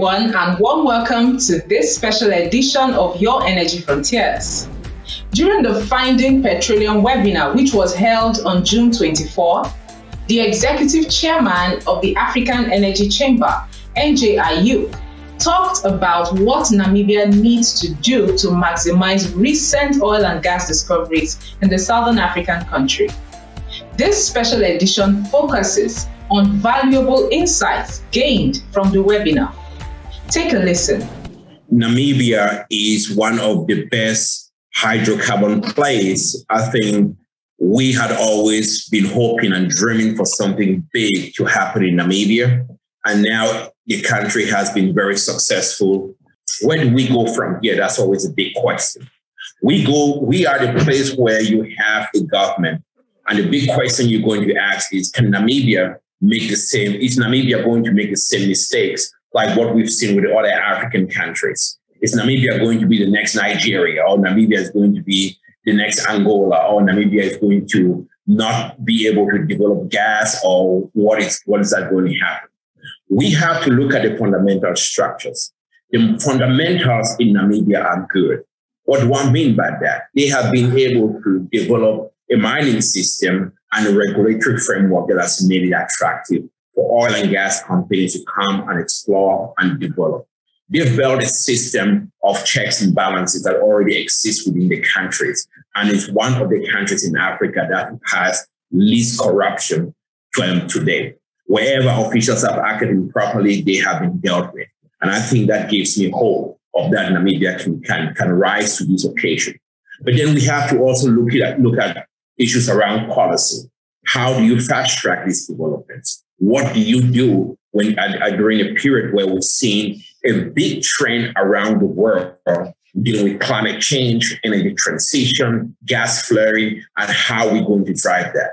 Everyone, and warm welcome to this special edition of Your Energy Frontiers. During the Finding Petroleum webinar, which was held on June 24, the executive chairman of the African Energy Chamber, NJ Ayuk, talked about what Namibia needs to do to maximize recent oil and gas discoveries in the southern African country. This special edition focuses on valuable insights gained from the webinar. Take a listen. Namibia is one of the best hydrocarbon plays. I think we had always been hoping and dreaming for something big to happen in Namibia. And now the country has been very successful. Where do we go from here? That's always a big question. We go, we are the place where you have a government. And the big question you're going to ask is can Namibia make the same? Is Namibia going to make the same mistakes like what we've seen with the other African countries? Is Namibia going to be the next Nigeria or Namibia is going to be the next Angola or Namibia is going to not be able to develop gas or what is what is that going to happen? We have to look at the fundamental structures. The fundamentals in Namibia are good. What do I mean by that? They have been able to develop a mining system and a regulatory framework that has made it attractive for oil and gas companies to come and explore and develop. They've built a system of checks and balances that already exists within the countries. And it's one of the countries in Africa that has least corruption to today. Wherever officials have acted improperly, they have been dealt with. And I think that gives me hope of that Namibia can, can, can rise to this occasion. But then we have to also look at, look at issues around policy. How do you fast track these developments? What do you do when uh, during a period where we're seeing a big trend around the world dealing with climate change, energy transition, gas flaring, and how we're going to drive that.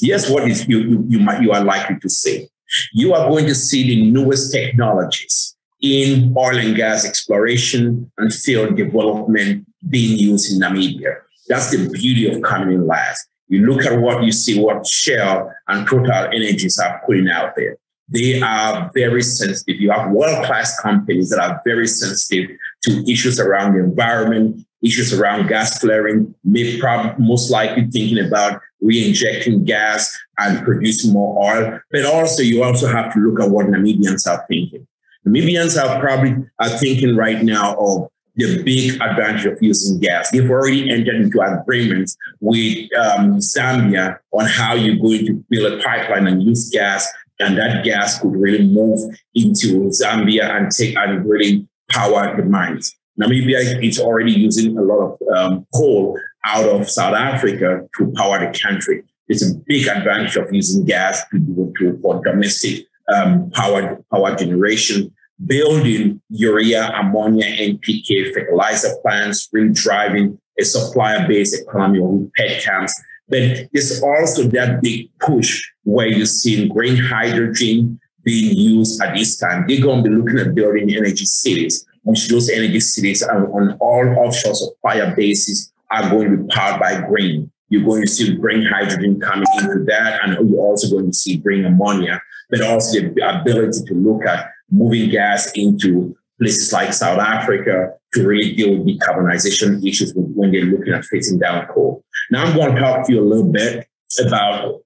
Yes, what is you, you, you, might, you are likely to see? You are going to see the newest technologies in oil and gas exploration and field development being used in Namibia. That's the beauty of coming in last. You look at what you see, what Shell and Total Energies are putting out there they are very sensitive. You have world class companies that are very sensitive to issues around the environment, issues around gas flaring, may prob- most likely thinking about re-injecting gas and producing more oil. But also, you also have to look at what Namibians are thinking. Namibians are probably are thinking right now of the big advantage of using gas. They've already entered into agreements with um, Zambia on how you're going to build a pipeline and use gas and that gas could really move into Zambia and take and really power the mines. Namibia is already using a lot of um, coal out of South Africa to power the country. It's a big advantage of using gas to, do to for domestic um, power power generation. Building urea, ammonia, NPK fertilizer plants, really driving a supplier-based economy with petchems but there's also that big push where you see green hydrogen being used at this time. They're going to be looking at building energy cities, which those energy cities are on all offshore supplier bases are going to be powered by green. You're going to see green hydrogen coming into that, and you're also going to see green ammonia, but also the ability to look at moving gas into places like South Africa to really deal with decarbonization issues when they're looking at phasing down coal. Now I'm going to talk to you a little bit about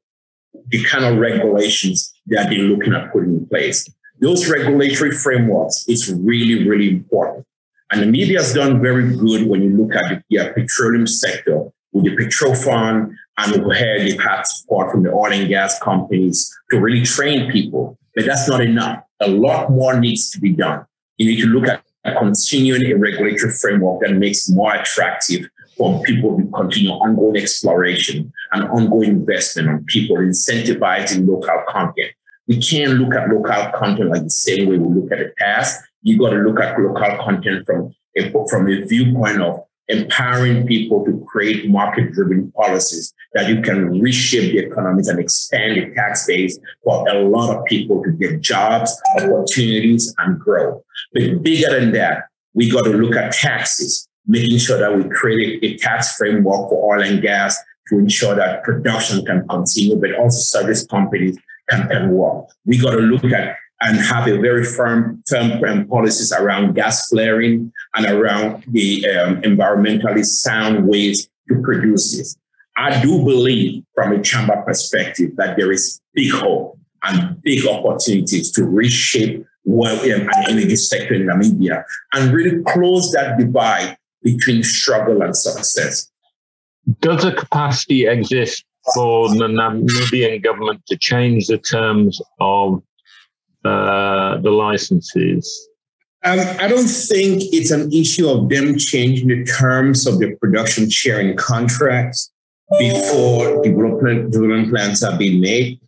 the kind of regulations that they're looking at putting in place. Those regulatory frameworks is really, really important. And Namibia has done very good when you look at the yeah, petroleum sector with the Petrofund and where they've had support from the oil and gas companies to really train people. But that's not enough. A lot more needs to be done. You need to look at continuing a regulatory framework that makes more attractive for people to continue ongoing exploration and ongoing investment on people, incentivizing local content. We can't look at local content like the same way we look at the past. You got to look at local content from a, from a viewpoint of empowering people to create market driven policies that you can reshape the economies and expand the tax base for a lot of people to get jobs, opportunities, and grow. But bigger than that, we got to look at taxes, making sure that we create a tax framework for oil and gas to ensure that production can continue, but also service companies can, can work. We got to look at and have a very firm, firm policies around gas flaring and around the um, environmentally sound ways to produce this. I do believe, from a chamber perspective, that there is big hope and big opportunities to reshape well, um, an energy sector in Namibia and really close that divide between struggle and success. Does a capacity exist for the Namibian government to change the terms of uh, the licenses? Um, I don't think it's an issue of them changing the terms of the production sharing contracts before development, development plans have been made.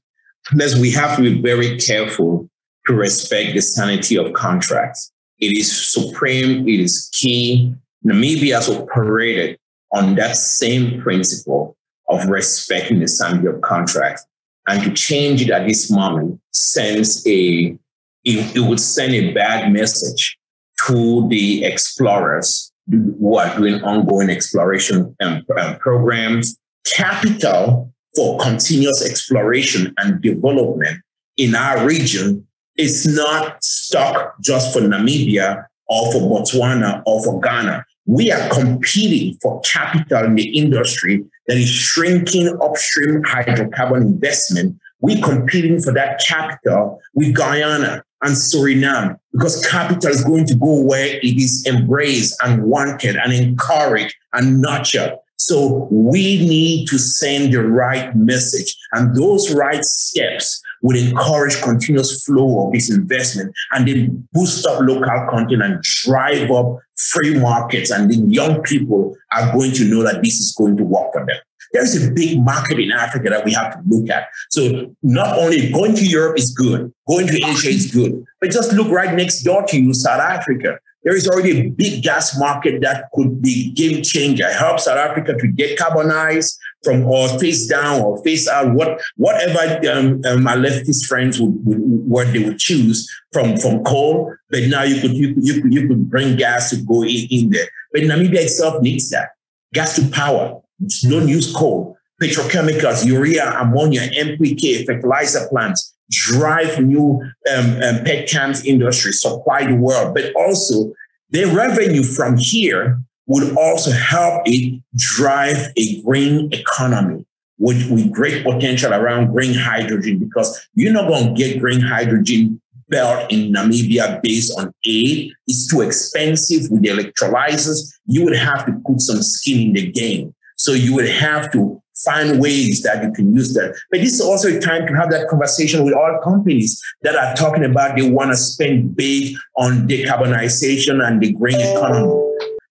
Because we have to be very careful to respect the sanity of contracts. It is supreme, it is key. Namibia has operated on that same principle of respecting the sanity of contracts. And to change it at this moment sends a, it, it would send a bad message to the explorers who are doing ongoing exploration um, programs. Capital for continuous exploration and development in our region is not stuck just for Namibia or for Botswana or for Ghana. We are competing for capital in the industry that is shrinking upstream hydrocarbon investment. We're competing for that capital with Guyana and Suriname because capital is going to go where it is embraced and wanted and encouraged and nurtured. So we need to send the right message. And those right steps would encourage continuous flow of this investment and then boost up local content and drive up free markets. And then young people are going to know that this is going to work for them. There's a big market in Africa that we have to look at. So not only going to Europe is good, going to Asia is good, but just look right next door to you, South Africa there is already a big gas market that could be game changer, help South Africa to decarbonize from or face down or face out, what whatever um, um, my leftist friends would, would, what they would choose from from coal. But now you could you could, you could, you could bring gas to go in, in there. But Namibia itself needs that gas to power. Don't use coal. Petrochemicals, urea, ammonia, NPK, fertilizer plants drive new um, um, petchems industry, supply the world, but also the revenue from here would also help it drive a green economy with, with great potential around green hydrogen because you're not going to get green hydrogen built in Namibia based on aid. It's too expensive with electrolyzers. You would have to put some skin in the game. So you would have to find ways that you can use that. But this is also a time to have that conversation with all companies that are talking about they want to spend big on decarbonization and the green economy.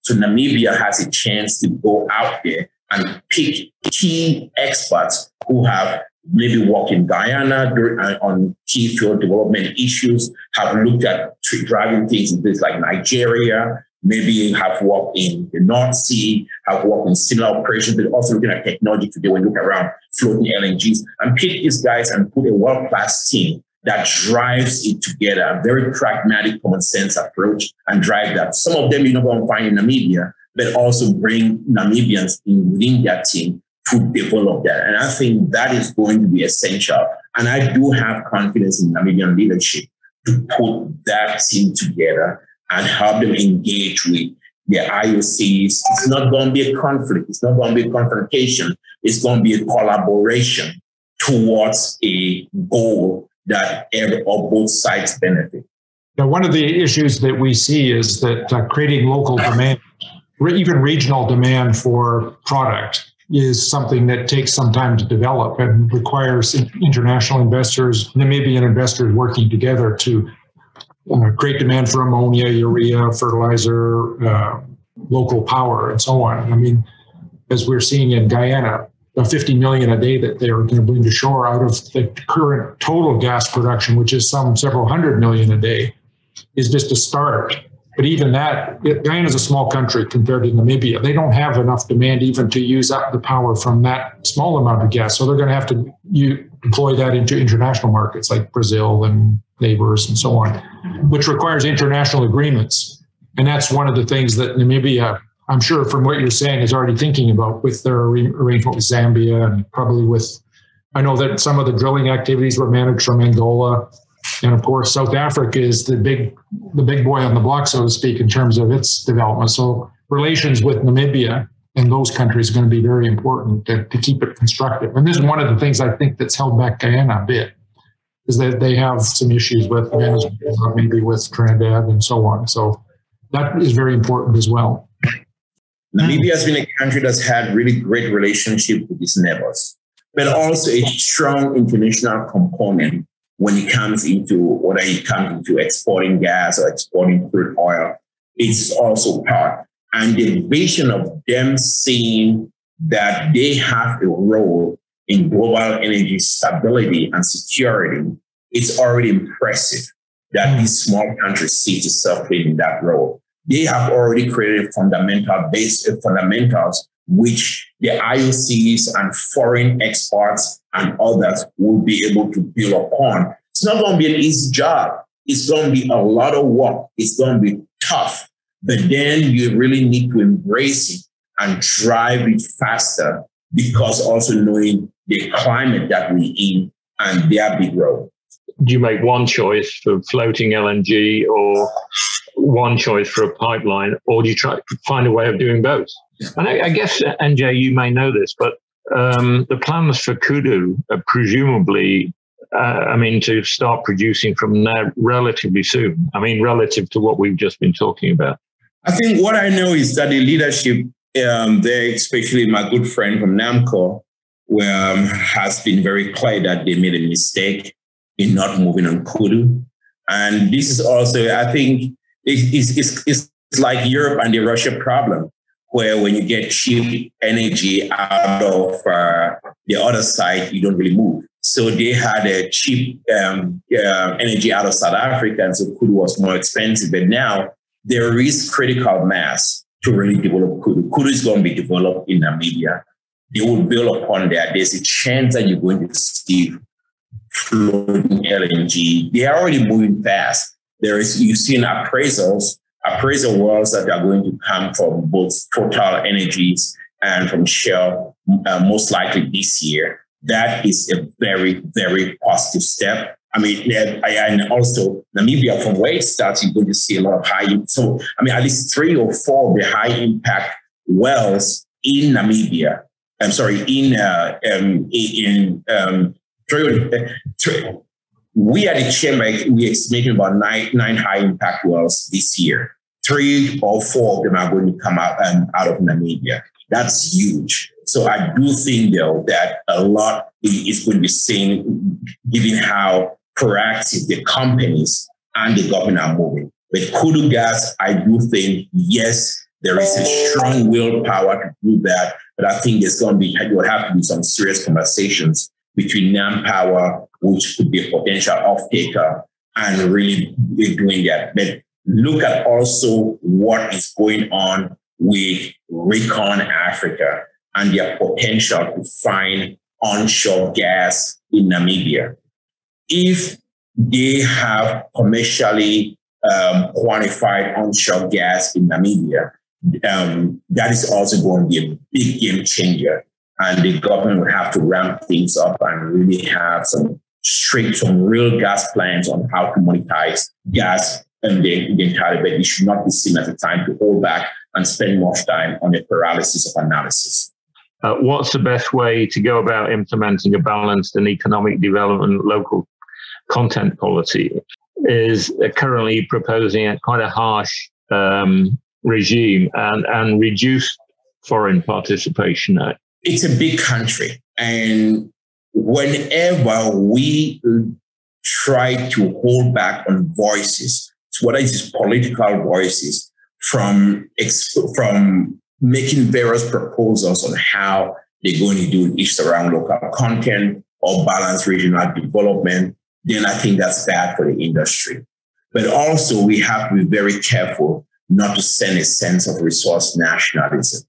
So Namibia has a chance to go out there and pick key experts who have maybe worked in Guyana uh, on key field development issues, have looked at driving things in places like Nigeria, maybe have worked in the North Sea, have worked in similar operations, but also looking at technology today when you look around floating LNGs and pick these guys and put a world-class team that drives it together, a very pragmatic, common sense approach and drive that. Some of them you're not going to find in Namibia, but also bring Namibians in within that team to develop that. And I think that is going to be essential. And I do have confidence in Namibian leadership to put that team together and help them engage with the IOCs. It's not going to be a conflict. It's not going to be a confrontation. It's going to be a collaboration towards a goal that every, or both sides benefit. Now, one of the issues that we see is that uh, creating local demand, even regional demand for product, is something that takes some time to develop and requires international investors, Namibian investors working together to uh, great demand for ammonia, urea, fertilizer, uh, local power, and so on. I mean, as we're seeing in Guyana, the 50 million a day that they're going to bring to shore out of the current total gas production, which is some several hundred million a day, is just a start. But even that, Guyana is a small country compared to Namibia. They don't have enough demand even to use up the power from that small amount of gas. So they're going to have to you, deploy that into international markets like Brazil and neighbors and so on, which requires international agreements. And that's one of the things that Namibia, I'm sure from what you're saying, is already thinking about with their arrangement with Zambia and probably with, I know that some of the drilling activities were managed from Angola. And of course, South Africa is the big the big boy on the block, so to speak, in terms of its development. So relations with Namibia and those countries are going to be very important to, to keep it constructive. And this is one of the things I think that's held back Guyana a bit, is that they have some issues with Venezuela, maybe with Trinidad and so on. So that is very important as well. Namibia has been a country that's had really great relationship with its neighbors, but also a strong international component when it comes into whether it comes into exporting gas or exporting crude oil. It's also part. And the vision of them seeing that they have a role in global energy stability and security, it's already impressive that these small countries see itself playing that role they have already created fundamental base uh, fundamentals which the IOCs and foreign experts and others will be able to build upon. It's not going to be an easy job. It's going to be a lot of work. It's going to be tough, but then you really need to embrace it and drive it faster because also knowing the climate that we're in and their big role. Do you make one choice for floating LNG or one choice for a pipeline, or do you try to find a way of doing both? And I, I guess, NJ, you may know this, but um, the plans for Kudu are presumably, uh, I mean, to start producing from there relatively soon. I mean, relative to what we've just been talking about. I think what I know is that the leadership um, there, especially my good friend from NAMCOR, um, has been very clear that they made a mistake in not moving on Kudu. And this is also, I think, it's, it's, it's like Europe and the Russia problem, where when you get cheap energy out of uh, the other side, you don't really move. So they had a cheap um, uh, energy out of South Africa, and so Kudu was more expensive. But now there is critical mass to really develop Kudu. Kudu is going to be developed in Namibia. They will build upon that. There's a chance that you're going to see floating LNG. They are already moving fast there is you've seen appraisals, appraisal wells that are going to come from both Total Energies and from Shell, uh, most likely this year. That is a very, very positive step. I mean, and also Namibia, from where it starts, you're going to see a lot of high. So, I mean, at least three or four of the high impact wells in Namibia. I'm sorry, in uh, um, in um, we at the chamber, we estimating about nine, nine high impact wells this year. Three or four of them are going to come out, um, out of Namibia. That's huge. So I do think though that a lot is going to be seen given how proactive the companies and the government are moving. With Kudu Gas, I do think, yes, there is a strong willpower to do that. But I think there's going to be, there will have to be some serious conversations between NamPower, which could be a potential off-taker, and really doing that. But look at also what is going on with Recon Africa and their potential to find onshore gas in Namibia. If they have commercially um, quantified onshore gas in Namibia, um, that is also going to be a big game changer and the government will have to ramp things up and really have some straight, some real gas plans on how to monetize gas and the, the entire, but it should not be seen as a time to hold back and spend much time on the paralysis of analysis. Uh, what's the best way to go about implementing a balanced and economic development local content policy? Is currently proposing a quite a harsh um, regime and, and reduce foreign participation it's a big country. And whenever we try to hold back on voices, whether it's political voices, from, from making various proposals on how they're going to do each around local content or balance regional development, then I think that's bad for the industry. But also, we have to be very careful not to send a sense of resource nationalism.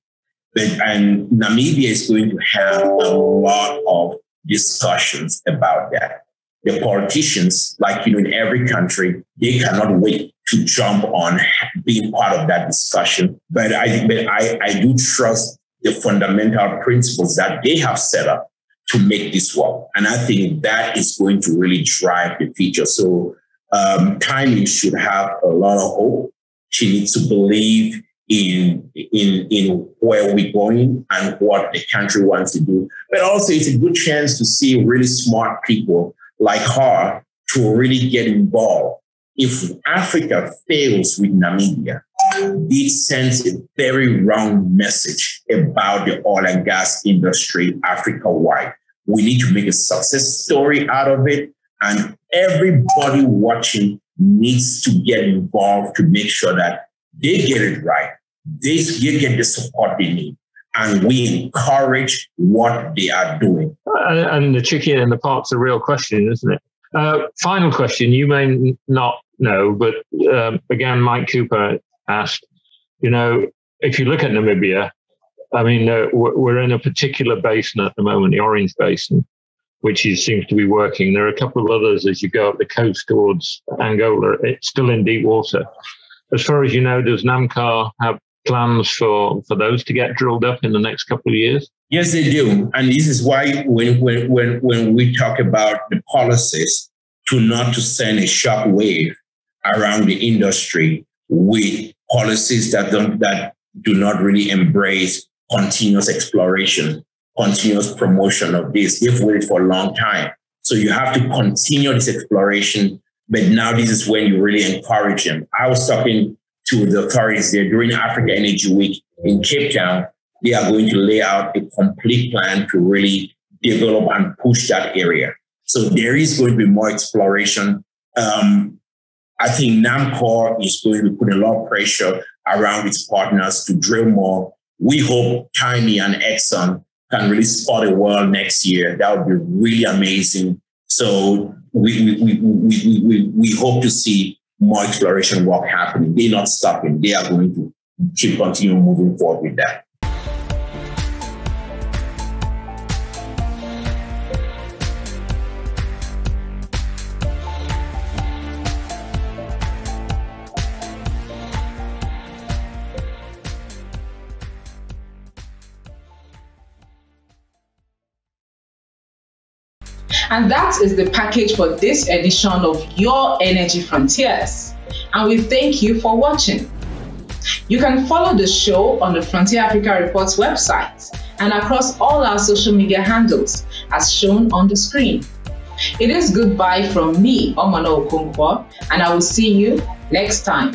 And Namibia is going to have a lot of discussions about that. The politicians, like you know, in every country, they cannot wait to jump on being part of that discussion. But I, but I, I do trust the fundamental principles that they have set up to make this work. And I think that is going to really drive the future. So Um, Thyme should have a lot of hope. She needs to believe in in in where we're going and what the country wants to do. But also, it's a good chance to see really smart people like her to really get involved. If Africa fails with Namibia, it sends a very wrong message about the oil and gas industry Africa wide. We need to make a success story out of it, and everybody watching needs to get involved to make sure that they get it right. They get the support they need. And we encourage what they are doing. And the chicken and the pot's a real question, isn't it? Uh, final question. You may not know, but um, again, Mike Cooper asked, you know, if you look at Namibia, I mean, uh, we're in a particular basin at the moment, the Orange Basin, which is, seems to be working. There are a couple of others as you go up the coast towards Angola. It's still in deep water. As far as you know, does NAMCOR have plans for, for those to get drilled up in the next couple of years? Yes, they do. And this is why when, when, when, when we talk about the policies to not to send a shock wave around the industry with policies that don't that do not really embrace continuous exploration, continuous promotion of this. They've waited for a long time. So you have to continue this exploration. But now this is when you really encourage them. I was talking to the authorities there during Africa Energy Week in Cape Town. They are going to lay out a complete plan to really develop and push that area. So there is going to be more exploration. Um, I think NAMCOR is going to put a lot of pressure around its partners to drill more. We hope Thyme and Exxon can really spot a world next year. That would be really amazing. So we, we, we, we, we, we hope to see more exploration work happening. They're not stopping. They are going to keep continuing moving forward with that. And that is the package for this edition of Your Energy Frontiers. And we thank you for watching. You can follow the show on the Frontier Africa Reports website and across all our social media handles as shown on the screen. It is goodbye from me, Omana Okonkwo, and I will see you next time.